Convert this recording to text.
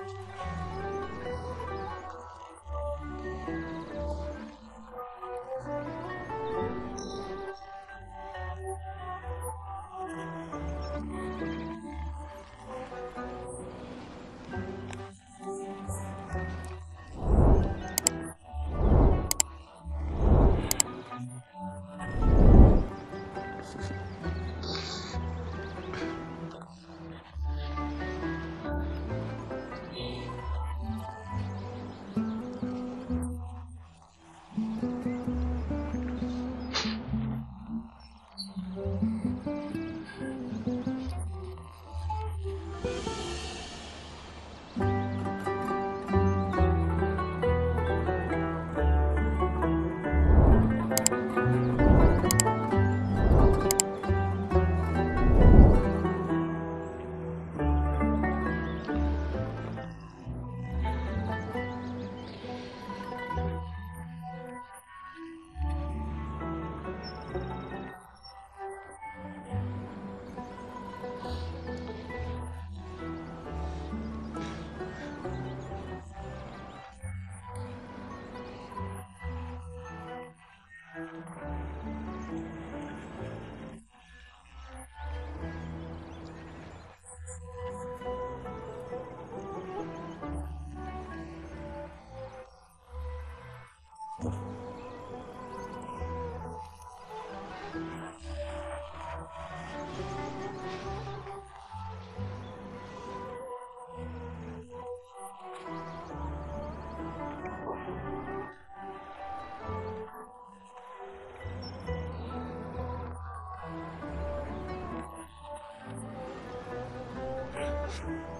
Bye. Thank